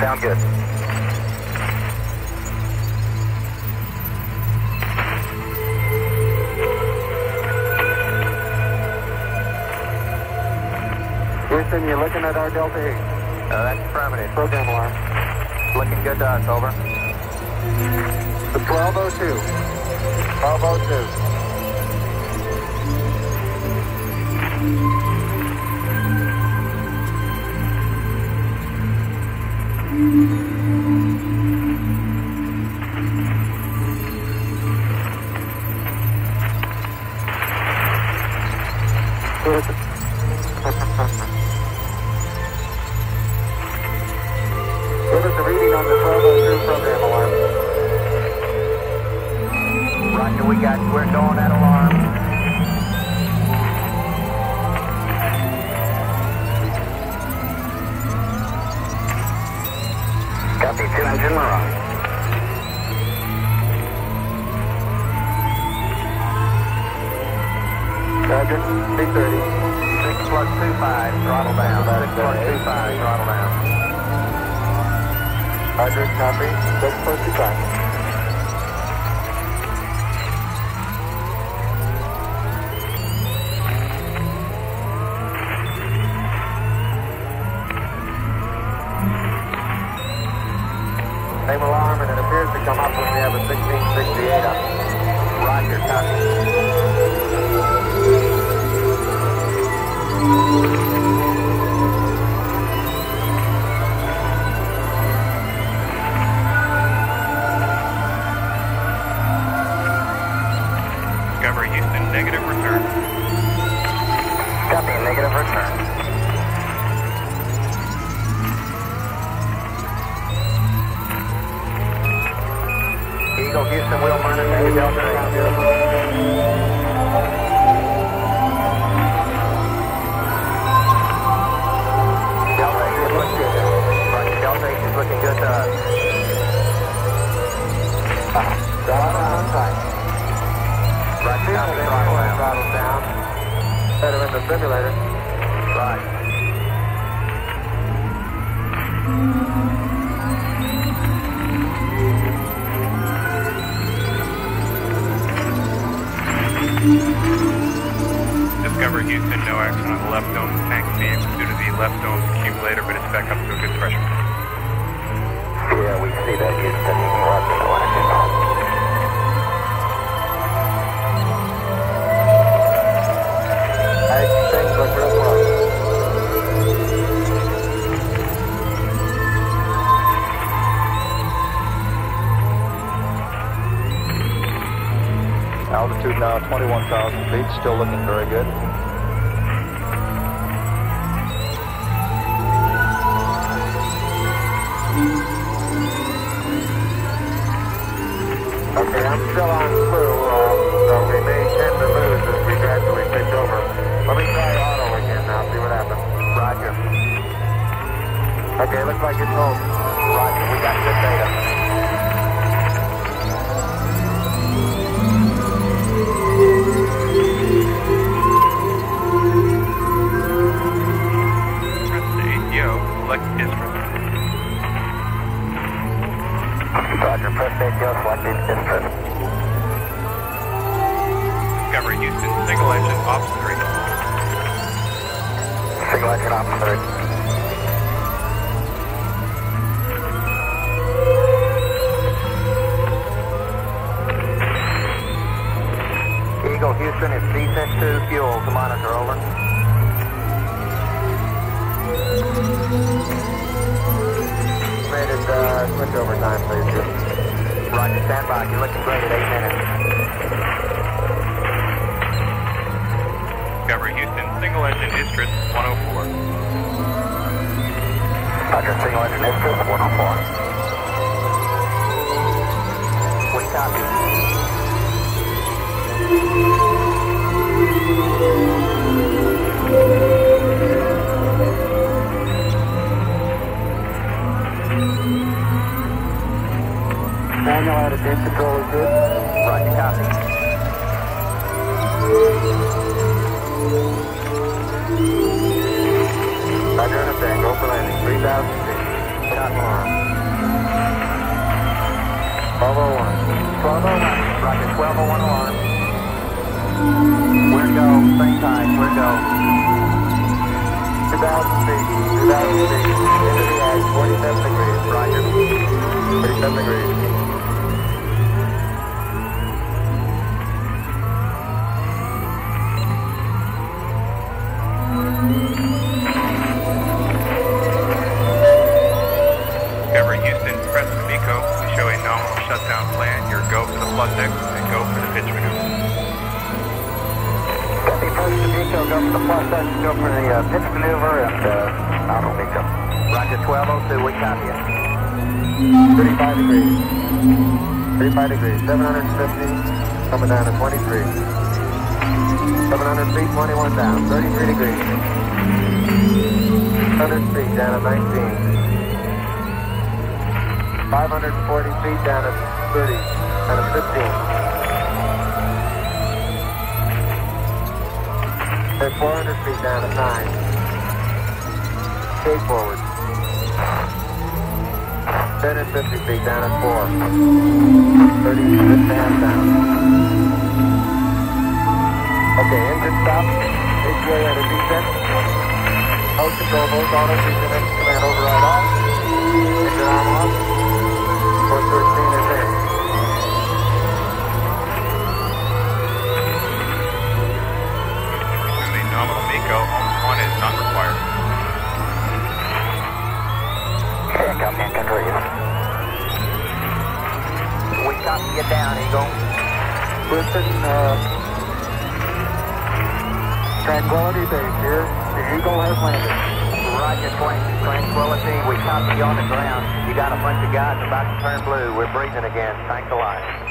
sound good. Houston, you're looking at our Delta H. Uh, that's affirmative. Program alarm. Looking good to us, over. The 1202. 1202. Us a reading on the 1202 program alarm. Roger, we got you. We're going at alarm. Copy, two engine mirage. Roger, 330. Six plus two five, throttle down. Six plus two five, throttle down. Roger, copy. 6 plus 25. Same alarm, and it appears to come up when we have a 1668 up. Roger, copy. Eagle Houston, wheel minus David Delta. Delta H is looking good. Throttle down. Throttle down. Better in the simulator. Right. Discovery Houston, no action on the left dome tank beams due to the left dome's accumulator, but it's back up to a good pressure. Yeah, we see that, Houston. Altitude now 21,000 feet, still looking very good. Okay, I'm still on flu, uh, so we may tend to lose as we gradually switch over. Let me try auto again now, see what happens. Roger. Okay, looks like it's home. Off three. Single engine off third. Eagle Houston, it's descent to fuel to monitor, over. It, uh, switch over time, please. Roger, stand by. You're looking great at eight minutes. Discovery Houston, single engine, Istres, 104. Roger, single engine Istres, 104. We copy. Manual attitude control is good. Roger, copy. South Street, Cotmore. rocket 1201 alarm. Window, same time, window. 2,000 feet, 2,000 feet, into the edge, 47 degrees, roger. 47 degrees. Houston, press to MECO, we show a nominal shutdown plan. Your go for the plus X and go for the pitch maneuver. Copy, to Nico, go for the plus X, go for the uh, pitch maneuver, and uh, auto Nico. Roger, 1202, we copy it. 35 degrees. 35 degrees, 750, coming down to 23. 700 feet, 21 down, 33 degrees. 100 feet down to 19. 540 feet down at 30, down to 15. And 400 feet down at 9. Skate forward. 10 and 50 feet down at 4. 30 and a half down. Okay, engine stop. ACA at a descent. House control, both auto, descent, command override off. Engine arm off. Tranquility Base here. The Eagle has landed. Roger, Tran- Tranquility, we copy you on the ground. You got a bunch of guys about to turn blue. We're breathing again. Thanks a lot.